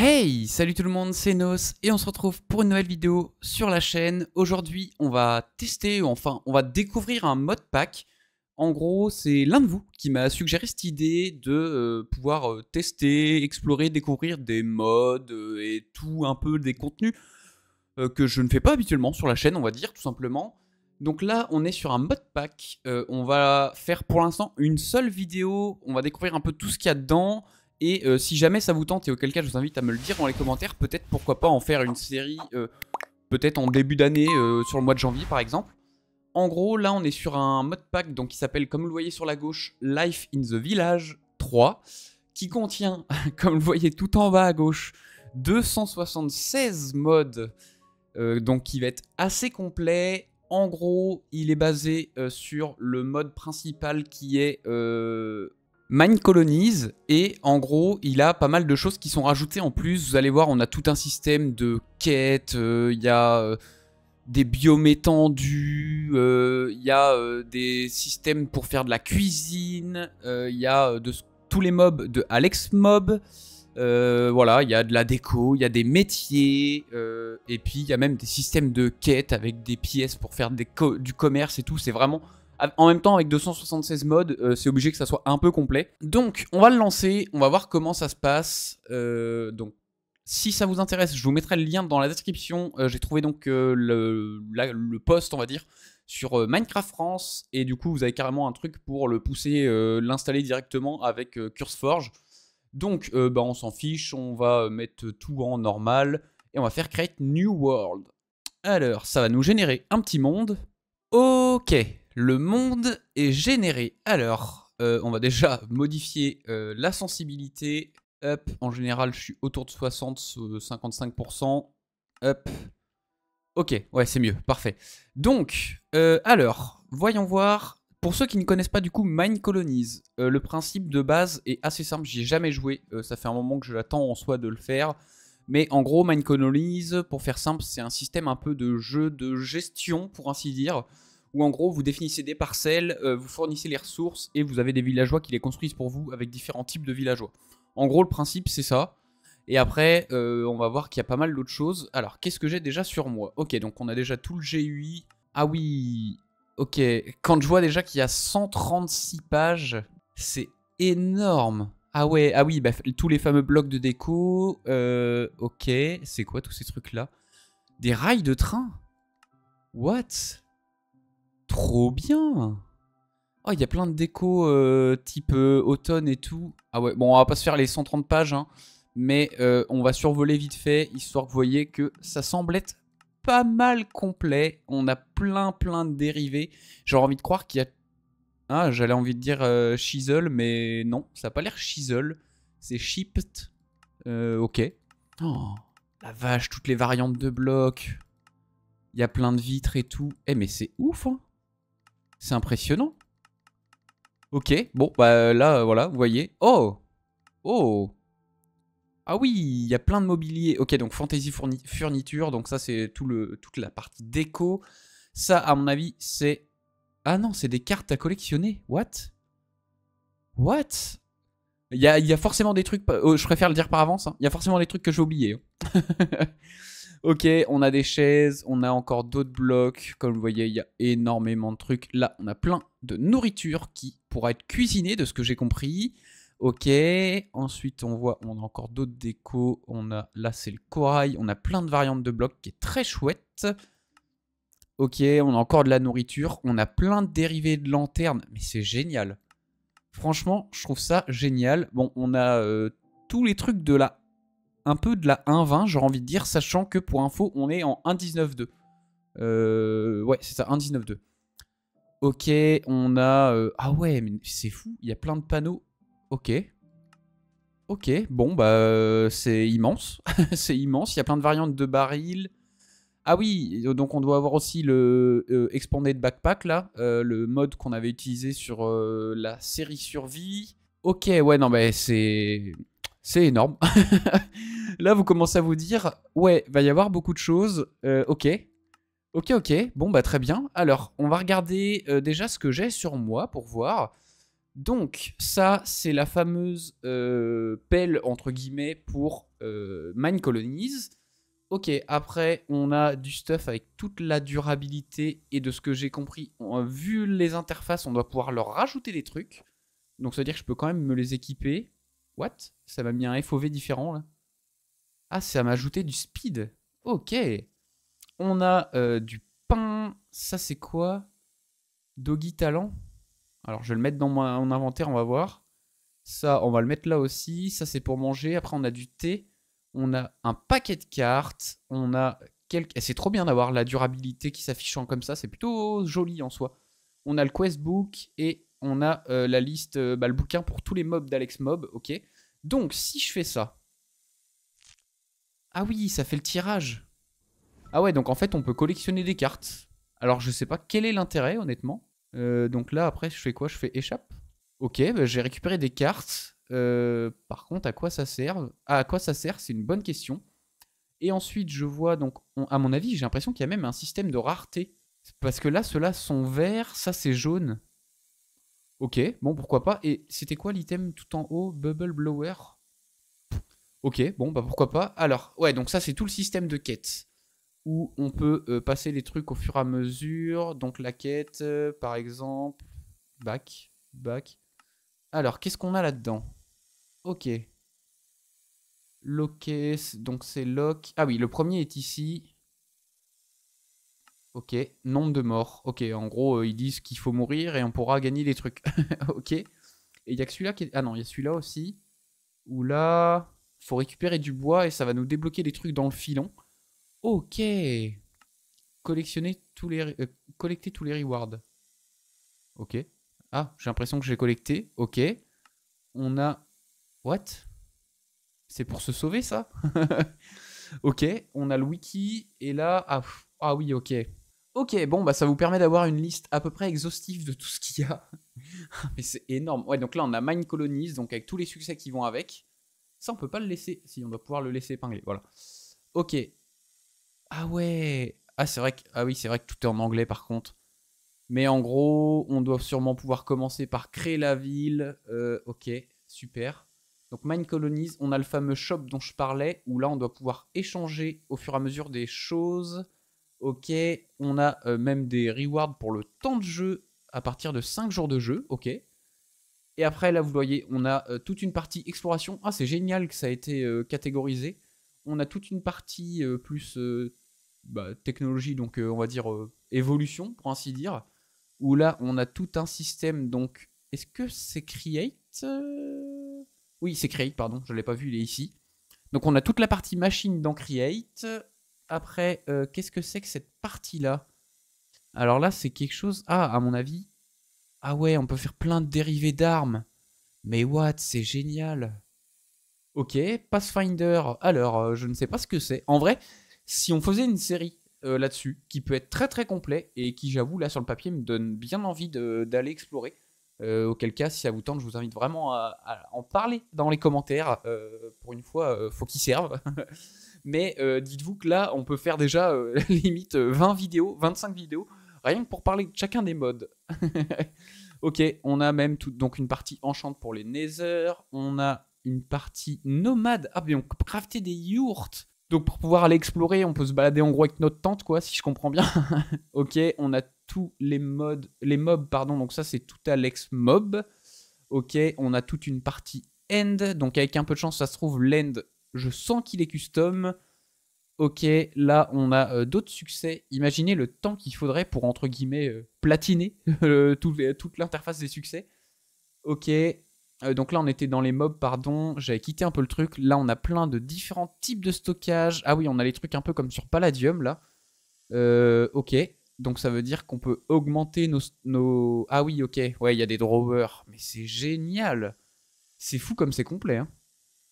Hey, salut tout le monde, c'est Nos et on se retrouve pour une nouvelle vidéo sur la chaîne. Aujourd'hui, on va tester, ou enfin, on va découvrir un mode pack. En gros, c'est l'un de vous qui m'a suggéré cette idée de euh, pouvoir euh, tester, explorer, découvrir des modes euh, et tout un peu des contenus que je ne fais pas habituellement sur la chaîne, on va dire tout simplement. Donc là, on est sur un mode pack. on va faire pour l'instant une seule vidéo. On va découvrir un peu tout ce qu'il y a dedans. Et euh, si jamais ça vous tente, et auquel cas je vous invite à me le dire dans les commentaires, peut-être pourquoi pas en faire une série, euh, peut-être en début d'année, euh, sur le mois de janvier par exemple. En gros, là on est sur un mode pack donc, qui s'appelle, comme vous le voyez sur la gauche, Life in the Village 3, qui contient, comme vous le voyez tout en bas à gauche, 276 modes, donc qui va être assez complet. En gros, il est basé sur le mode principal qui est Mine Colonies et en gros il a pas mal de choses qui sont rajoutées en plus. Vous allez voir, on a tout un système de quêtes, euh, il y a euh, des biomes étendus, euh, il y a des systèmes pour faire de la cuisine, il y a de, tous les mobs de Alex Mob. voilà, il y a de la déco, il y a des métiers, et puis il y a même des systèmes de quêtes avec des pièces pour faire du commerce et tout. C'est vraiment en même temps, avec 276 modes, euh, c'est obligé que ça soit un peu complet. Donc, on va le lancer, on va voir comment ça se passe. Euh, donc, si ça vous intéresse, je vous mettrai le lien dans la description. Euh, j'ai trouvé donc le, le, post, on va dire, sur Minecraft France. Et du coup, vous avez carrément un truc pour le pousser, l'installer directement avec CurseForge. Donc, bah, on s'en fiche, on va mettre tout en normal. Et on va faire Create New World. Alors, ça va nous générer un petit monde. Ok, le monde est généré. Alors, euh, on va déjà modifier euh, la sensibilité. Up, en général, je suis autour de 60, 55%. Up. Ok, ouais, c'est mieux, parfait. Donc, euh, alors, voyons voir. Pour ceux qui ne connaissent pas du coup Mine Colonies, le principe de base est assez simple, j'y ai jamais joué, ça fait un moment que je l'attends en soi de le faire. Mais en gros, Mine Colonies, pour faire simple, c'est un système un peu de jeu de gestion, pour ainsi dire où en gros vous définissez des parcelles, euh, vous fournissez les ressources et vous avez des villageois qui les construisent pour vous avec différents types de villageois. En gros, le principe c'est ça. Et après, euh, on va voir qu'il y a pas mal d'autres choses. Alors, qu'est-ce que j'ai déjà sur moi? Ok, donc on a déjà tout le GUI. Ah oui, ok. Quand je vois déjà qu'il y a 136 pages, c'est énorme. Ah ouais, ah oui, bah, tous les fameux blocs de déco. Euh, ok, c'est quoi tous ces trucs-là? Des rails de train? What? Trop bien Oh, il y a plein de déco euh, type euh, automne et tout. Ah ouais, bon, on va pas se faire les 130 pages, hein, mais euh, on va survoler vite fait, histoire que vous voyez que ça semble être pas mal complet. On a plein, plein de dérivés. J'aurais envie de croire qu'il y a... Ah, j'allais envie de dire chisel, mais non, ça a pas l'air chisel. C'est shipped. ok. Oh, la vache, toutes les variantes de blocs. Il y a plein de vitres et tout. Eh, mais c'est ouf, hein c'est impressionnant. Ok, bon, bah là, voilà, vous voyez. Oh Oh Ah oui, il y a plein de mobilier. Ok, donc Fantasy Furniture, donc ça c'est tout toute la partie déco. Ça, à mon avis, c'est... Ah non, c'est des cartes à collectionner. What? What? Il y, a, y a, forcément des trucs... Oh, je préfère le dire par avance. Hein. Il y a forcément des trucs que j'ai oubliés. Ok, on a des chaises, on a encore d'autres blocs. Comme vous voyez, il y a énormément de trucs. Là, on a plein de nourriture qui pourra être cuisinée, de ce que j'ai compris. Ok, ensuite on voit, on a encore d'autres décos. On a, là c'est le corail, on a plein de variantes de blocs qui est très chouette. Ok, on a encore de la nourriture, on a plein de dérivés de lanternes, mais c'est génial. Franchement, je trouve ça génial. Bon, on a euh, tous les trucs de la un peu de la 1.20, j'aurais envie de dire, sachant que pour info, on est en 1.19.2. Euh, ouais, c'est ça, 1.19.2. Ok, on a... Euh, ah ouais, mais c'est fou, il y a plein de panneaux. Ok. Ok, bon, bah c'est immense. c'est immense, il y a plein de variantes de barils. Ah oui, donc on doit avoir aussi le euh, Expanded Backpack, là, euh, le mode qu'on avait utilisé sur la série Survie. Ok, ouais, non, mais c'est... C'est énorme. Là, vous commencez à vous dire, ouais, va y avoir beaucoup de choses. Euh, ok. Ok, ok. Bon, bah très bien. Alors, on va regarder euh, déjà ce que j'ai sur moi pour voir. Donc, ça, c'est la fameuse euh, pelle, entre guillemets, pour Mine Colonies. Ok, après, on a du stuff avec toute la durabilité. Et de ce que j'ai compris, on, vu les interfaces, on doit pouvoir leur rajouter des trucs. Donc ça veut dire que je peux quand même me les équiper. What? Ça m'a mis un FOV différent là. Ah, ça m'a ajouté du speed. Ok. On a euh, du pain. Ça, c'est quoi? Doggy Talent. Alors, je vais le mettre dans mon inventaire, on va voir. Ça, on va le mettre là aussi. Ça, c'est pour manger. Après, on a du thé. On a un paquet de cartes. On a quelques... Et c'est trop bien d'avoir la durabilité qui s'affiche en comme ça. C'est plutôt joli en soi. On a le questbook et on a euh, la liste, euh, bah, le bouquin pour tous les mobs d'Alex Mob. Ok. Donc, si je fais ça, ah oui, ça fait le tirage. Ah ouais, donc en fait, on peut collectionner des cartes. Alors, je sais pas quel est l'intérêt, honnêtement. Euh, donc là, après, je fais quoi? Je fais échappe. Ok, bah, j'ai récupéré des cartes. Par contre, à quoi ça sert? Ah, À quoi ça sert? C'est une bonne question. Et ensuite, je vois, donc, à mon avis, j'ai l'impression qu'il y a même un système de rareté. Parce que là, ceux-là sont verts, ça c'est jaune. Ok, bon, pourquoi pas. Et c'était quoi l'item tout en haut? Bubble Blower? Ok, bon, bah pourquoi pas. Alors, ouais, donc ça c'est tout le système de quête. Où on peut euh, passer les trucs au fur et à mesure. Donc la quête, euh, par exemple. Back, back. Alors, qu'est-ce qu'on a là-dedans? Ok. Lock, donc c'est lock. Ah oui, le premier est ici. Ok, nombre de morts. Ok, en gros, euh, ils disent qu'il faut mourir et on pourra gagner des trucs. ok. Et il y a que celui-là qui. Ah non, il y a celui-là aussi. Ou là faut récupérer du bois et ça va nous débloquer des trucs dans le filon. Ok. Collectionner tous les, euh, collecter tous les rewards. Ok. Ah, j'ai l'impression que j'ai collecté. Ok. On a... What? C'est pour se sauver ça? Ok, on a le wiki et là... Ah, ah oui, ok. Ok, bon, bah ça vous permet d'avoir une liste à peu près exhaustive de tout ce qu'il y a. Mais c'est énorme. Ouais, donc là on a Mine Colonies, donc avec tous les succès qui vont avec. Ça, on peut pas le laisser. Si, on doit pouvoir le laisser épingler. Voilà. Ok. Ah ouais. Ah, c'est vrai que... Ah oui, c'est vrai que tout est en anglais par contre. Mais en gros, on doit sûrement pouvoir commencer par créer la ville. Euh, ok, super. Donc Mine Colonies, on a le fameux shop dont je parlais, où là on doit pouvoir échanger au fur et à mesure des choses. Ok, on a euh, même des rewards pour le temps de jeu à partir de 5 jours de jeu. Ok. Et après, là, vous voyez, on a euh, toute une partie exploration. Ah, c'est génial que ça a été euh, catégorisé. On a toute une partie plus bah, technologie, donc on va dire évolution, pour ainsi dire. Où là, on a tout un système. Donc, est-ce que c'est Create Oui, c'est Create, pardon, je ne l'ai pas vu, il est ici. Donc, on a toute la partie machine dans Create. Après, qu'est-ce que c'est que cette partie-là? Alors là, c'est quelque chose. Ah, à mon avis, ah ouais, on peut faire plein de dérivés d'armes. Mais what, c'est génial. Ok, Pathfinder. Alors, euh, je ne sais pas ce que c'est. En vrai, si on faisait une série euh, là-dessus, qui peut être très très complet et qui, j'avoue, là sur le papier, me donne bien envie d'aller explorer. Euh, auquel cas, si ça vous tente, je vous invite vraiment à, en parler dans les commentaires. pour une fois, faut qu'ils servent. Mais dites-vous que là, on peut faire déjà limite 20 vidéos, 25 vidéos rien que pour parler de chacun des modes. ok, on a même tout, donc une partie enchante pour les Nether, on a une partie nomade. Ah, mais on peut crafter des yurts. Donc pour pouvoir aller explorer, on peut se balader en gros avec notre tente, quoi, si je comprends bien. ok, on a tous les modes, les mobs, pardon. Donc ça, c'est tout Alex Mob. Ok, on a toute une partie end. Donc avec un peu de chance, ça se trouve l'end. Je sens qu'il est custom. Ok, là on a euh, d'autres succès. Imaginez le temps qu'il faudrait pour entre guillemets euh, platiner toute l'interface des succès. Ok, euh, donc là on était dans les mobs, pardon, j'avais quitté un peu le truc. Là on a plein de différents types de stockage. Ah oui, on a les trucs un peu comme sur Palladium là. ok, donc ça veut dire qu'on peut augmenter nos, nos... Ah oui, ok, ouais, il y a des drawers. Mais c'est génial C'est fou comme c'est complet, hein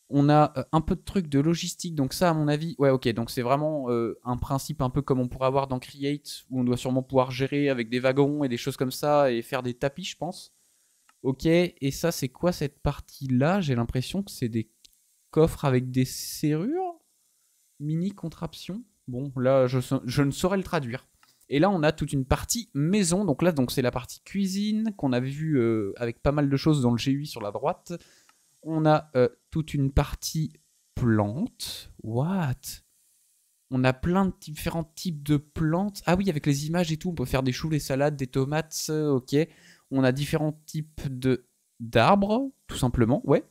on a euh, un peu de trucs de logistique, donc ça à mon avis, ouais ok, donc c'est vraiment euh, un principe un peu comme on pourrait avoir dans Create, où on doit sûrement pouvoir gérer avec des wagons et des choses comme ça, et faire des tapis je pense. Ok, et ça c'est quoi cette partie-là? J'ai l'impression que c'est des coffres avec des serrures Mini contraption Bon, là je, ne saurais le traduire. Et là on a toute une partie maison, donc là donc c'est la partie cuisine qu'on avait vu euh, avec pas mal de choses dans le G8 sur la droite on a euh, toute une partie plantes. What? On a plein de différents types de plantes. Ah oui, avec les images et tout, on peut faire des choux, des salades, des tomates, ok. On a différents types d'arbres, tout simplement, ouais.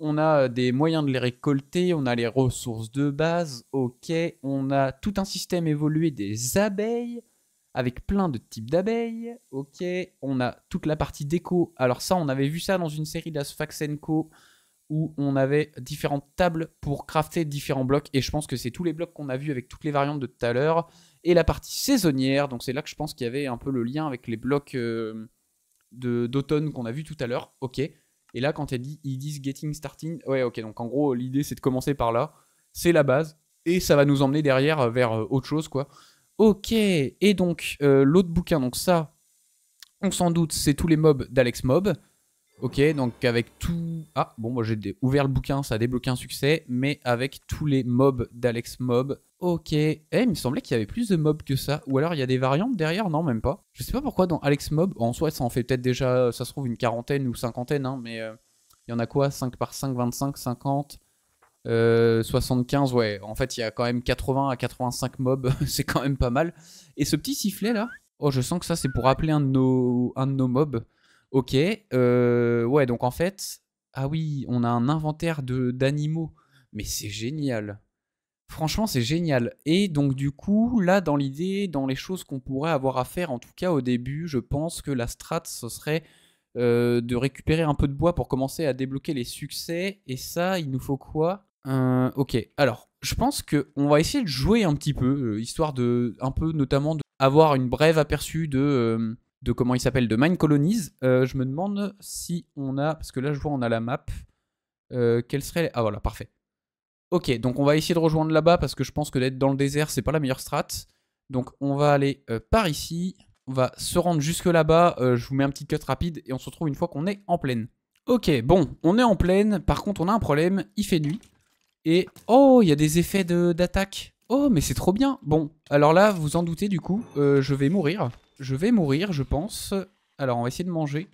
On a des moyens de les récolter, on a les ressources de base, ok. On a tout un système évolué des abeilles, avec plein de types d'abeilles, ok. On a toute la partie déco. Alors ça, on avait vu ça dans une série d'Asfaxenco où on avait différentes tables pour crafter différents blocs. Et je pense que c'est tous les blocs qu'on a vus avec toutes les variantes de tout à l'heure. Et la partie saisonnière, donc c'est là que je pense qu'il y avait un peu le lien avec les blocs euh, d'automne qu'on a vu tout à l'heure. Ok. Et là, quand ils disent getting starting, ouais, ok. Donc en gros, l'idée c'est de commencer par là. C'est la base. Et ça va nous emmener derrière vers euh, autre chose, quoi. Ok. Et donc, euh, l'autre bouquin, donc ça, on s'en doute, c'est tous les mobs d'Alex Mob. Ok, donc avec tout... Ah, bon, moi j'ai ouvert le bouquin, ça a débloqué un succès, mais avec tous les mobs d'Alex Mob. Ok. Eh, il me semblait qu'il y avait plus de mobs que ça. Ou alors il y a des variantes derrière? Non, même pas. Je sais pas pourquoi dans Alex Mob, en soi ça en fait peut-être déjà, ça se trouve, une quarantaine ou cinquantaine, hein, mais euh, il y en a quoi? 5 par 5, 25, 50 75, ouais. En fait, il y a quand même 80 à 85 mobs, c'est quand même pas mal. Et ce petit sifflet là, oh, je sens que ça c'est pour appeler un de nos, un de nos mobs. Ok, euh, ouais, donc en fait, ah oui, on a un inventaire d'animaux, mais c'est génial. Franchement, c'est génial. Et donc du coup, là, dans l'idée, dans les choses qu'on pourrait avoir à faire, en tout cas au début, je pense que la strat, ce serait euh, de récupérer un peu de bois pour commencer à débloquer les succès. Et ça, il nous faut quoi? Euh, Ok, alors, je pense que on va essayer de jouer un petit peu, histoire de, un peu notamment, d'avoir une brève aperçu de de comment il s'appelle, de Mine Colonies. Euh, je me demande si on a, parce que là je vois on a la map, euh, quelle serait... Ah voilà, parfait. Ok, donc on va essayer de rejoindre là-bas parce que je pense que d'être dans le désert c'est pas la meilleure strat. Donc on va aller euh, par ici, on va se rendre jusque là-bas, je vous mets un petit cut rapide et on se retrouve une fois qu'on est en plaine. Ok, bon, on est en plaine, par contre on a un problème, il fait nuit. Et oh, il y a des effets d'attaque. oh, mais c'est trop bien. Bon, alors là, vous en doutez du coup, je vais mourir. Je vais mourir, je pense. Alors, on va essayer de manger.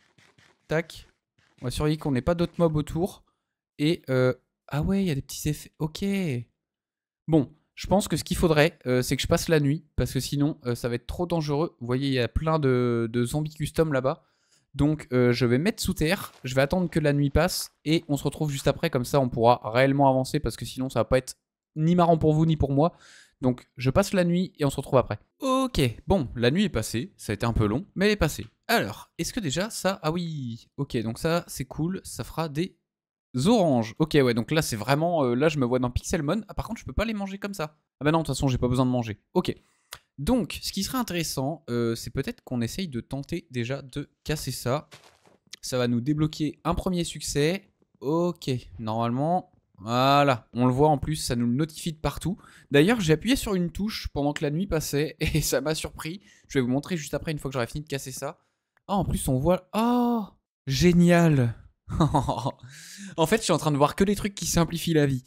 Tac. On va surveiller qu'on n'ait pas d'autres mobs autour. Et, euh... ah ouais, il y a des petits effets. Ok. Bon, je pense que ce qu'il faudrait, euh, c'est que je passe la nuit. Parce que sinon, euh, ça va être trop dangereux. Vous voyez, il y a plein de, zombies custom là-bas. Donc, euh, je vais mettre sous terre. Je vais attendre que la nuit passe. Et on se retrouve juste après. Comme ça, on pourra réellement avancer. Parce que sinon, ça va pas être ni marrant pour vous, ni pour moi. Donc je passe la nuit et on se retrouve après. Ok, bon, la nuit est passée, ça a été un peu long, mais elle est passée. Alors, est-ce que déjà ça... Ah oui, ok, donc ça c'est cool, ça fera des oranges. Ok, ouais, donc là c'est vraiment... Euh, là je me vois dans Pixelmon. Ah par contre je peux pas les manger comme ça. Ah bah non, de toute façon j'ai pas besoin de manger. Ok. Donc, ce qui serait intéressant, euh, c'est peut-être qu'on essaye de tenter déjà de casser ça. Ça va nous débloquer un premier succès. Ok, normalement, voilà, on le voit en plus, ça nous le notifie de partout. D'ailleurs, j'ai appuyé sur une touche pendant que la nuit passait et ça m'a surpris. Je vais vous montrer juste après, une fois que j'aurai fini de casser ça. Ah, en plus, on voit... Oh Génial En fait, je suis en train de voir que des trucs qui simplifient la vie.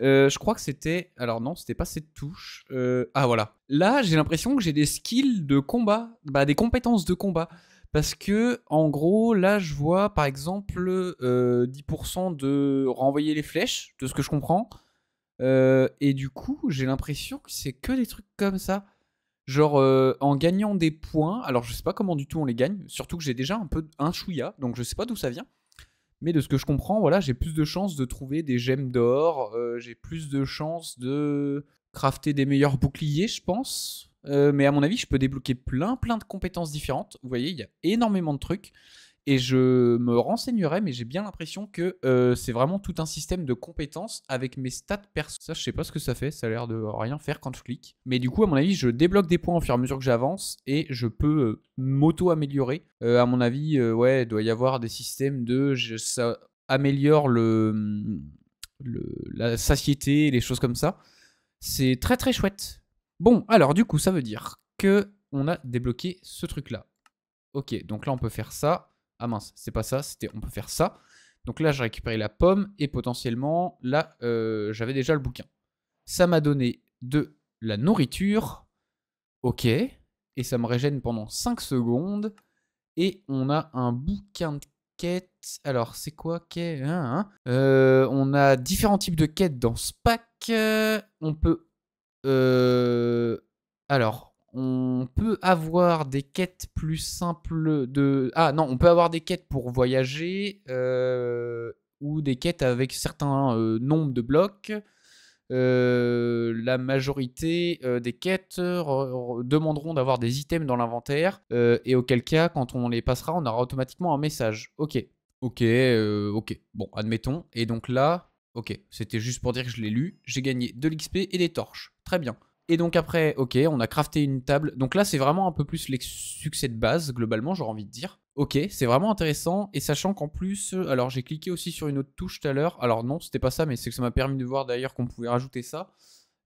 Euh, je crois que c'était... Alors non, c'était pas cette touche. Euh, ah, voilà. Là, j'ai l'impression que j'ai des skills de combat, bah, des compétences de combat. Parce que, en gros, là, je vois par exemple 10% euh, de renvoyer les flèches, de ce que je comprends. Et du coup, j'ai l'impression que c'est que des trucs comme ça. Genre, en gagnant des points, alors je sais pas comment du tout on les gagne, surtout que j'ai déjà un peu un chouïa, donc je sais pas d'où ça vient. Mais de ce que je comprends, voilà, j'ai plus de chances de trouver des gemmes d'or, j'ai plus de chances de crafter des meilleurs boucliers, je pense. Euh, mais à mon avis, je peux débloquer plein, plein de compétences différentes. Vous voyez, il y a énormément de trucs. Et je me renseignerai, mais j'ai bien l'impression que euh, c'est vraiment tout un système de compétences avec mes stats perso. Ça, je sais pas ce que ça fait, ça a l'air de rien faire quand je clique. Mais du coup, à mon avis, je débloque des points au fur et à mesure que j'avance et je peux euh, m'auto-améliorer. à mon avis, ouais, il doit y avoir des systèmes de. ça améliore le, le, la satiété, les choses comme ça. C'est très très chouette. Bon, alors du coup, ça veut dire que on a débloqué ce truc-là. Ok, donc là, on peut faire ça. Ah mince, c'est pas ça, c'était on peut faire ça. Donc là, j'ai récupéré la pomme et potentiellement, là, euh, j'avais déjà le bouquin. Ça m'a donné de la nourriture. Ok. Et ça me régène pendant 5 secondes. Et on a un bouquin de quêtes. Alors, c'est quoi quête hein, hein. Euh, On a différents types de quêtes dans ce pack. On peut... Euh, alors, on peut avoir des quêtes plus simples de... Ah non, on peut avoir des quêtes pour voyager euh, ou des quêtes avec certains nombres de blocs. Euh, la majorité euh, des quêtes demanderont d'avoir des items dans l'inventaire euh, et auquel cas, quand on les passera, on aura automatiquement un message. Ok, ok, ok. Bon, admettons. Et donc là, ok, c'était juste pour dire que je l'ai lu. J'ai gagné de l'XP et des torches. Très bien. Et donc après, ok, on a crafté une table. Donc là, c'est vraiment un peu plus les succès de base, globalement, j'aurais envie de dire. Ok, c'est vraiment intéressant. Et sachant qu'en plus, euh, alors j'ai cliqué aussi sur une autre touche tout à l'heure. Alors non, c'était pas ça, mais c'est que ça m'a permis de voir d'ailleurs qu'on pouvait rajouter ça.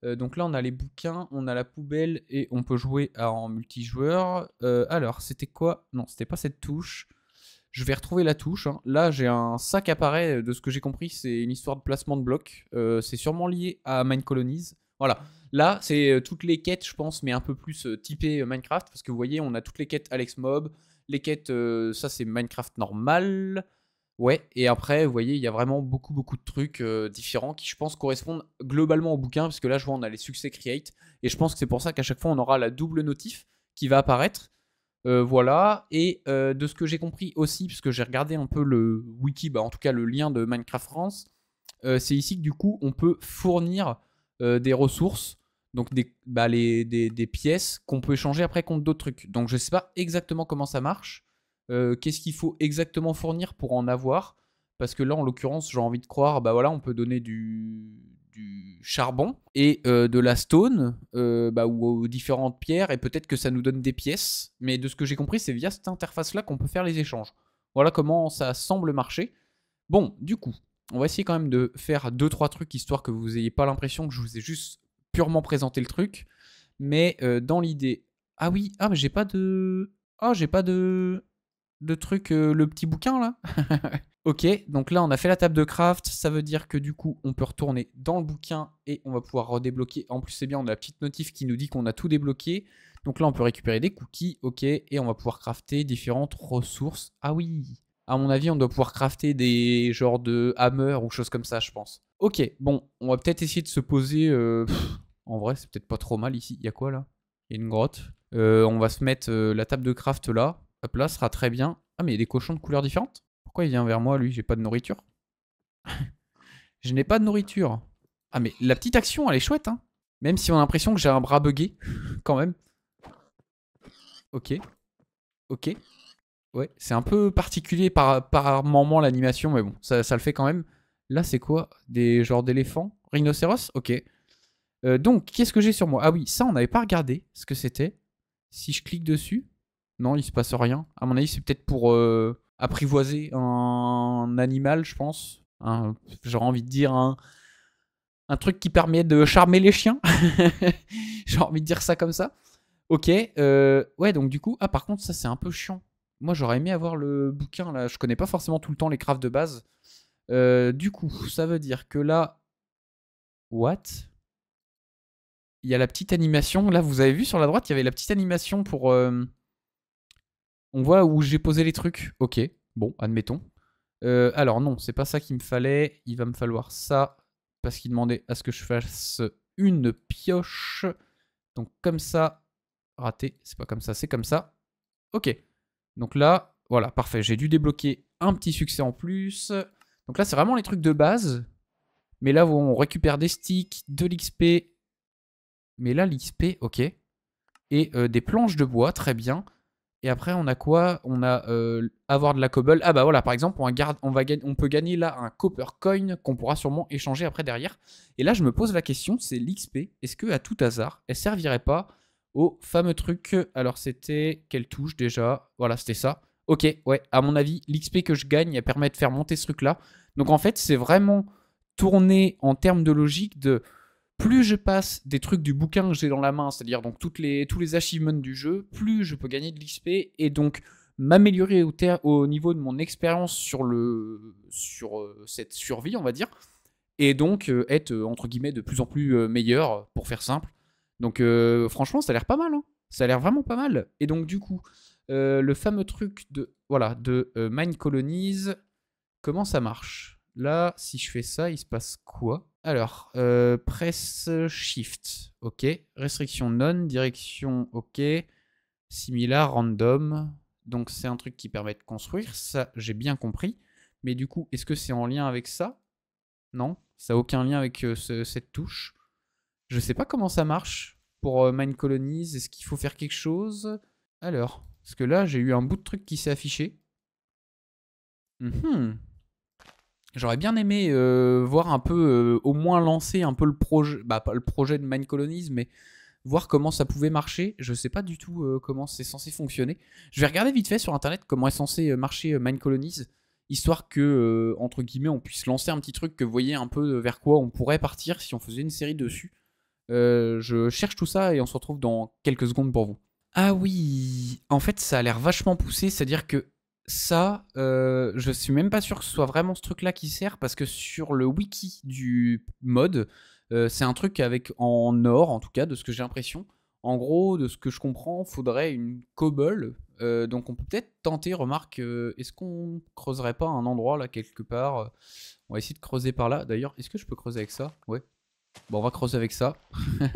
Euh, donc là, on a les bouquins, on a la poubelle et on peut jouer en multijoueur. Euh, alors, c'était quoi? Non, c'était pas cette touche. Je vais retrouver la touche. Hein. Là, j'ai un sac apparaît. De ce que j'ai compris, c'est une histoire de placement de blocs. c'est sûrement lié à Mine Colonies. Voilà. Là, c'est toutes les quêtes, je pense, mais un peu plus typées Minecraft. Parce que vous voyez, on a toutes les quêtes Alex Mob. Les quêtes, euh, ça c'est Minecraft normal. Ouais, et après, vous voyez, il y a vraiment beaucoup, beaucoup de trucs euh, différents qui, je pense, correspondent globalement au bouquin, parce que là, je vois, on a les succès create, et je pense que c'est pour ça qu'à chaque fois, on aura la double notif qui va apparaître. Euh, voilà, et de ce que j'ai compris aussi, puisque j'ai regardé un peu le wiki, bah, en tout cas le lien de Minecraft France, c'est ici que du coup, on peut fournir des ressources donc bah, des, des, pièces qu'on peut échanger après contre d'autres trucs. Donc je sais pas exactement comment ça marche. Euh, qu'est-ce qu'il faut exactement fournir pour en avoir Parce que là, en l'occurrence, j'ai envie de croire, bah voilà, on peut donner du, du charbon et euh, de la stone euh, bah, ou, ou, différentes pierres et peut-être que ça nous donne des pièces. Mais de ce que j'ai compris, c'est via cette interface-là qu'on peut faire les échanges. Voilà comment ça semble marcher. Bon, du coup, on va essayer quand même de faire 2-3 trucs histoire que vous n'ayez pas l'impression que je vous ai juste purement présenter le truc. Mais euh, dans l'idée. Ah oui, ah mais j'ai pas de. Oh, j'ai pas de. De truc, euh, le petit bouquin là. ok, donc là on a fait la table de craft. Ça veut dire que du coup on peut retourner dans le bouquin et on va pouvoir redébloquer. En plus, c'est bien, on a la petite notif qui nous dit qu'on a tout débloqué. Donc là on peut récupérer des cookies, ok, et on va pouvoir crafter différentes ressources. Ah oui, à mon avis, on doit pouvoir crafter des genres de hammer ou choses comme ça, je pense. Ok, bon, on va peut-être essayer de se poser. Euh, en vrai, c'est peut-être pas trop mal ici. Il y a quoi là? Il y a une grotte. Euh, on va se mettre euh, la table de craft là. Hop là, sera très bien. Ah, mais il y a des cochons de couleurs différentes? Pourquoi il vient vers moi lui? J'ai pas de nourriture? Je n'ai pas de nourriture. Ah, mais la petite action, elle est chouette, hein. Même si on a l'impression que j'ai un bras buggé, quand même. Ok. Ok. Ouais, c'est un peu particulier par, par moment l'animation, mais bon, ça, ça, le fait quand même. Là, c'est quoi? Des genres d'éléphants? Rhinocéros? Ok. Euh, donc, qu'est-ce que j'ai sur moi? Ah oui, ça, on n'avait pas regardé ce que c'était. Si je clique dessus, non, il se passe rien. À mon avis, c'est peut-être pour euh, apprivoiser un animal, je pense. J'aurais envie de dire un, un truc qui permet de charmer les chiens. J'ai envie de dire ça comme ça. Ok, euh, ouais, donc du coup, ah par contre, ça c'est un peu chiant. Moi j'aurais aimé avoir le bouquin là, je connais pas forcément tout le temps les crafts de base. du coup, ça veut dire que là. What? Il y a la petite animation. Là, vous avez vu sur la droite, il y avait la petite animation pour. Euh, on voit où j'ai posé les trucs. Ok, bon, admettons. Euh, alors non, c'est pas ça qu'il me fallait. Il va me falloir ça parce qu'il demandait à ce que je fasse une pioche. Donc comme ça, raté. C'est pas comme ça, c'est comme ça. Ok. Donc là, voilà, parfait. J'ai dû débloquer un petit succès en plus. Donc là, c'est vraiment les trucs de base. Mais là, on récupère des sticks, de l'XP mais là, l'XP, ok. Et euh, des planches de bois, très bien. Et après, on a quoi? On a euh, avoir de la cobble. Ah bah voilà, par exemple, on, peut gagner là un copper coin qu'on pourra sûrement échanger après derrière. Et là, je me pose la question, c'est l'XP. Est-ce que à tout hasard, elle servirait pas au fameux truc Alors, c'était quelle touche déjà? Voilà, c'était ça. Ok, ouais, à mon avis, l'XP que je gagne, elle permet de faire monter ce truc-là. Donc en fait, c'est vraiment tourné en termes de logique de plus je passe des trucs du bouquin que j'ai dans la main, c'est-à-dire donc toutes les, tous les achievements du jeu, plus je peux gagner de l'XP et donc m'améliorer au, au, niveau de mon expérience sur, le, sur euh, cette survie, on va dire, et donc euh, être euh, entre guillemets de plus en plus meilleur, pour faire simple. Donc franchement, ça a l'air pas mal, hein. ça a l'air vraiment pas mal. Et donc du coup, Euh, le fameux truc de, voilà, de euh, Mine Colonies, comment ça marche? Là, si je fais ça, il se passe quoi? Alors, euh, press shift, ok. Restriction non, direction, ok. Similar, random. Donc c'est un truc qui permet de construire, ça j'ai bien compris. Mais du coup, est-ce que c'est en lien avec ça? Non, ça n'a aucun lien avec cette touche? Je sais pas comment ça marche pour Mine Colonies. Est-ce qu'il faut faire quelque chose? Alors, parce que là, j'ai eu un bout de truc qui s'est affiché. Mhm. J'aurais bien aimé euh, voir un peu, euh, au moins lancer un peu le projet, bah le projet de Mine Colonies, mais voir comment ça pouvait marcher. Je sais pas du tout euh, comment c'est censé fonctionner. Je vais regarder vite fait sur internet comment est censé marcher Mine Colonies, histoire que, entre guillemets, on puisse lancer un petit truc que vous voyez un peu vers quoi on pourrait partir si on faisait une série dessus. Je cherche tout ça et on se retrouve dans quelques secondes pour vous. Ah oui, en fait ça a l'air vachement poussé, c'est-à-dire que ça, euh, je suis même pas sûr que ce soit vraiment ce truc-là qui sert, parce que sur le wiki du mode, euh, c'est un truc avec en or, en tout cas, de ce que j'ai l'impression. En gros, de ce que je comprends, faudrait une cobble. Euh, donc on peut peut-être tenter, remarque, est-ce qu'on creuserait pas un endroit là quelque part On va essayer de creuser par là. D'ailleurs, est-ce que je peux creuser avec ça? Ouais. Bon, on va creuser avec ça.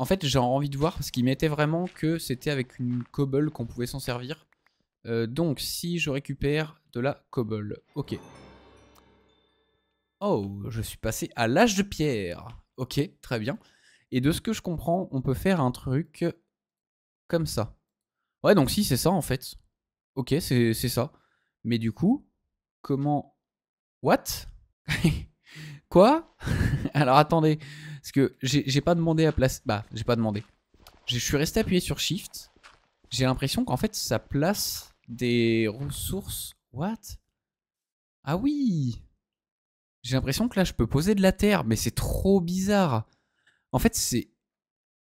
En fait, j'ai envie de voir parce qu'il mettait vraiment que c'était avec une cobble qu'on pouvait s'en servir. Euh, donc, si je récupère de la cobble. Ok. Oh, je suis passé à l'âge de pierre. Ok, très bien. Et de ce que je comprends, on peut faire un truc comme ça. Ouais, donc si, c'est ça en fait. Ok, c'est ça. Mais du coup, comment... What? Quoi? Alors attendez, parce que j'ai pas demandé à place. Bah, j'ai pas demandé. Je suis resté appuyé sur Shift. J'ai l'impression qu'en fait, ça place des ressources. What? Ah oui J'ai l'impression que là, je peux poser de la terre, mais c'est trop bizarre. En fait, c'est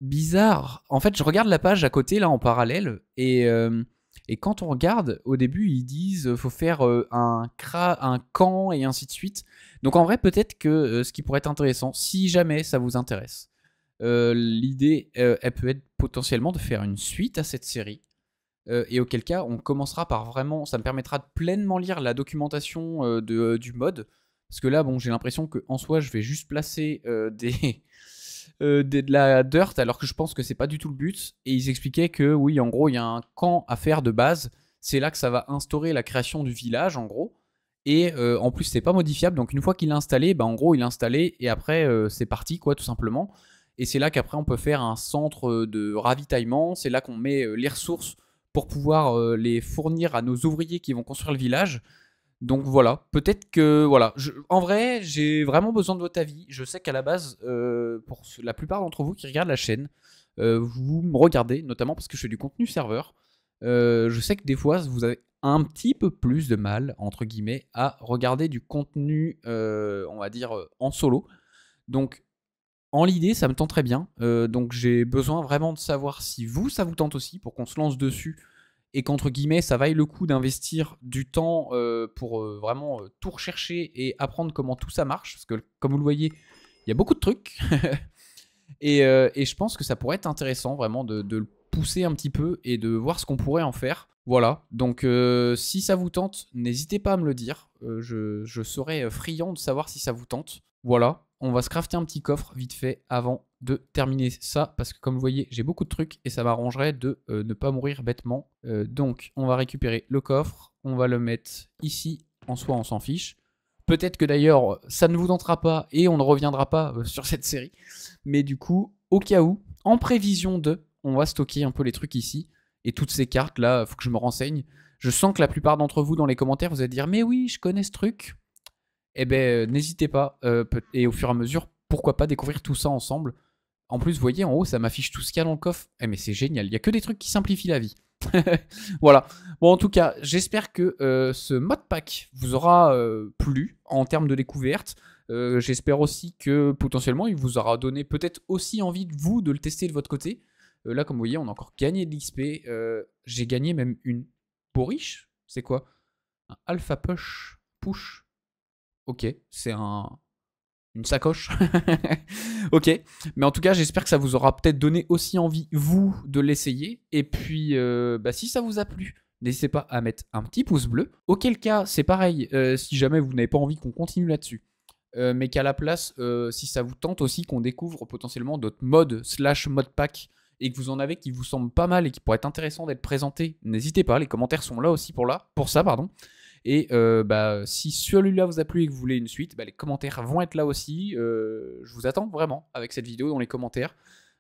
bizarre. En fait, je regarde la page à côté, là, en parallèle, et, euh, et quand on regarde, au début, ils disent euh, faut faire euh, un, un camp et ainsi de suite. Donc en vrai, peut-être que euh, ce qui pourrait être intéressant, si jamais ça vous intéresse, l'idée, elle peut être potentiellement de faire une suite à cette série. et auquel cas, on commencera par vraiment, ça me permettra de pleinement lire la documentation de, du mode. Parce que là, bon, j'ai l'impression qu'en soi, je vais juste placer des, de la dirt, alors que je pense que c'est pas du tout le but. Et ils expliquaient que oui, en gros, il y a un camp à faire de base. C'est là que ça va instaurer la création du village, en gros. Et euh, en plus, c'est pas modifiable. Donc une fois qu'il est installé, bah, en gros, il est installé et après, euh, c'est parti, quoi, tout simplement. Et c'est là qu'après, on peut faire un centre euh, de ravitaillement. C'est là qu'on met les ressources pour pouvoir les fournir à nos ouvriers qui vont construire le village. Donc voilà, peut-être que voilà. en vrai, j'ai vraiment besoin de votre avis. Je sais qu'à la base, pour la plupart d'entre vous qui regardent la chaîne, vous me regardez, notamment parce que je fais du contenu serveur. je sais que des fois, vous avez un petit peu plus de mal, entre guillemets, à regarder du contenu, euh, on va dire, euh, en solo. Donc, en l'idée, ça me tente très bien. Euh, donc, j'ai besoin vraiment de savoir si vous, ça vous tente aussi, pour qu'on se lance dessus et qu'entre guillemets, ça vaille le coup d'investir du temps pour vraiment tout rechercher et apprendre comment tout ça marche. Parce que, comme vous le voyez, il y a beaucoup de trucs. et, je pense que ça pourrait être intéressant vraiment de, le pousser un petit peu et de voir ce qu'on pourrait en faire. Voilà, donc euh, si ça vous tente, n'hésitez pas à me le dire. Euh, je, je, serai euh, friand de savoir si ça vous tente. Voilà, on va se crafter un petit coffre vite fait avant de terminer ça, parce que comme vous voyez, j'ai beaucoup de trucs et ça m'arrangerait de ne pas mourir bêtement. donc, on va récupérer le coffre, on va le mettre ici, en soi on s'en fiche. Peut-être que d'ailleurs, ça ne vous tentera pas et on ne reviendra pas sur cette série. Mais du coup, au cas où, en prévision de, on va stocker un peu les trucs ici. Et toutes ces cartes là, faut que je me renseigne. Je sens que la plupart d'entre vous dans les commentaires, vous allez dire mais oui, je connais ce truc. Eh ben, euh, n'hésitez pas. Euh, et au fur et à mesure, pourquoi pas découvrir tout ça ensemble. En plus, vous voyez en haut, ça m'affiche tout ce qu'il y a dans le coffre. Eh mais c'est génial. Il y a que des trucs qui simplifient la vie. voilà. Bon, en tout cas, j'espère que euh, ce mode pack vous aura plu en termes de découverte. j'espère aussi que potentiellement il vous aura donné peut-être aussi envie de vous de le tester de votre côté. Euh, là, comme vous voyez, on a encore gagné de l'XP. Euh, j'ai gagné même une riche C'est quoi? Un Alpha Push. Push. Ok, c'est un... une sacoche. ok, mais en tout cas, j'espère que ça vous aura peut-être donné aussi envie, vous, de l'essayer. Et puis, euh, bah, si ça vous a plu, n'hésitez pas à mettre un petit pouce bleu. Auquel cas, c'est pareil, euh, si jamais vous n'avez pas envie qu'on continue là-dessus. Euh, mais qu'à la place, si ça vous tente aussi qu'on découvre potentiellement d'autres modes slash modpack et que vous en avez qui vous semblent pas mal et qui pourraient être intéressants d'être présentés, n'hésitez pas, les commentaires sont là aussi pour, là, pour ça. pardon. Et euh, bah, si celui-là vous a plu et que vous voulez une suite, bah, les commentaires vont être là aussi. Euh, je vous attends vraiment avec cette vidéo dans les commentaires.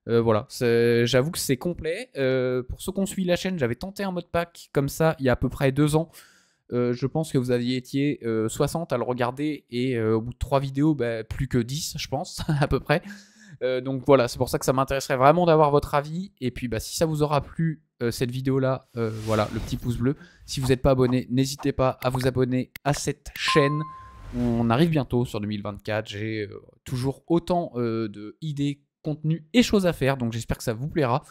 Euh, voilà, j'avoue que c'est complet. pour ceux qui ont suivi la chaîne, j'avais tenté un mode pack comme ça il y a à peu près deux ans. je pense que vous aviez été 60 à le regarder et au bout de trois vidéos, bah, plus que 10, je pense, à peu près. Euh, donc voilà, c'est pour ça que ça m'intéresserait vraiment d'avoir votre avis. Et puis bah, si ça vous aura plu, euh, cette vidéo-là, euh, voilà, le petit pouce bleu. Si vous n'êtes pas abonné, n'hésitez pas à vous abonner à cette chaîne. On arrive bientôt sur 2024. J'ai toujours autant de idées, contenus et choses à faire. Donc j'espère que ça vous plaira.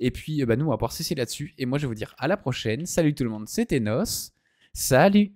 Et puis bah, nous, on va pouvoir cesser là-dessus. Et moi, je vais vous dire à la prochaine. Salut tout le monde, c'était Nos. Salut